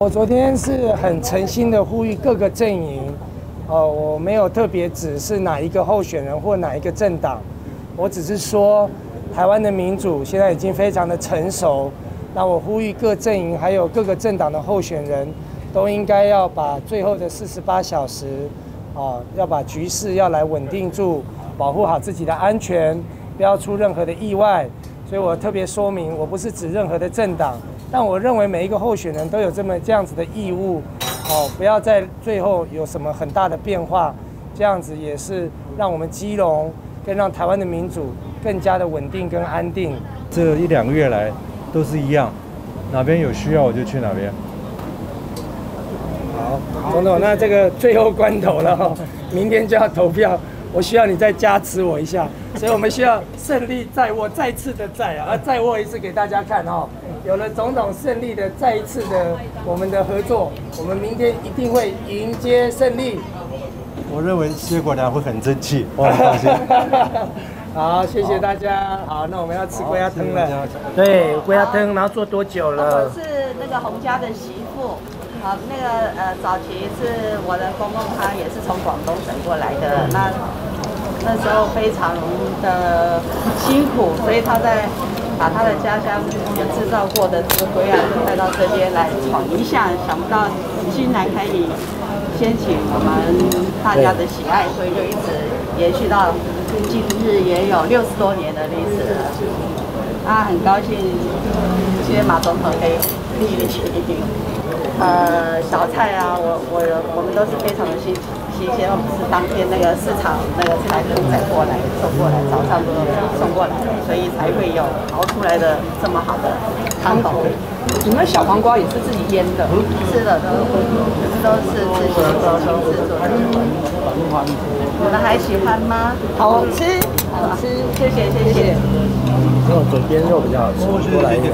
我昨天是很诚心的呼吁各个阵营，哦，我没有特别指是哪一个候选人或哪一个政党，我只是说台湾的民主现在已经非常的成熟，那我呼吁各阵营还有各个政党的候选人都应该要把最后的四十八小时，啊，要把局势要来稳定住，保护好自己的安全，不要出任何的意外。所以我特别说明，我不是指任何的政党，但我认为每一个候选人都有这么这样子的义务，哦，不要在最后有什么很大的变化，这样子也是让我们基隆跟让台湾的民主更加的稳定跟安定。这一两个月来都是一样，哪边有需要我就去哪边。好，总统，那这个最后关头了哈，明天就要投票。我需要你再加持我一下，所以我们需要胜利在握，再次的在啊，再握一次给大家看哦。有了总统胜利的再一次的我们的合作，我们明天一定会迎接胜利。我认为谢国良会很争气，我很放心。好，谢谢大家。好，那我们要吃龟鸭汤了。对，龟鸭汤，然后做多久了？我是那个洪家的媳妇。好，那个呃，早期是我的公公，他也是从广东省过来的。那那时候非常的辛苦，所以他在把他的家乡有制造过的这个龟啊，带到这边来闯一下。想不到竟然可以掀起我们大家的喜爱，所以就一直延续到今日，也有六十多年的历史了。啊，很高兴今天马总统可以呃，小菜啊，我我我们都是非常的新新鲜，我们是当天那个市场那个菜都再过来送过来，早上都送过来，所以才会有熬出来的这么好的汤头。你们小黄瓜也是自己腌的？是的，都都是自己亲自做的。你们还喜欢吗？好吃，好吃，谢谢谢谢。那左边肉比较好吃，多来一点。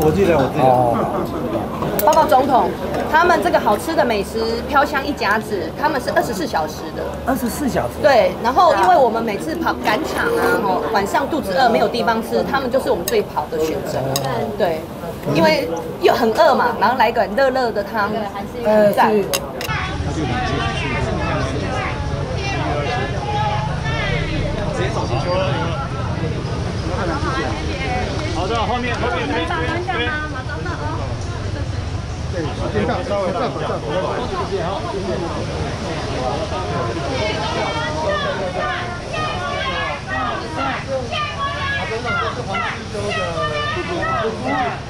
我记得，我记得。报告总统，他们这个好吃的美食飘香一甲子，他们是二十四小时的。二十四小时。对，然后因为我们每次跑赶场啊，吼，晚上肚子饿没有地方吃，他们就是我们最跑的选择。对，因为又很饿嘛，然后来一个热热的汤，赞。好的，后面后面这边。先上，稍微上，上，上，谢谢，好，谢。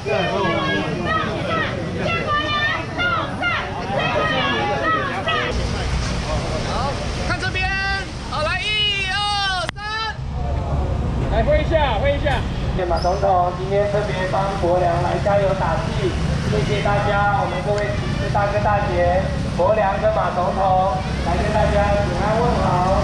谢。好，看这边，好，来，一二三，来挥一下，挥一下。谢谢马总统，今天特别帮国良来加油打气。谢谢大家，我们各位骑士大哥大姐、伯良跟马总统来跟大家请安问好。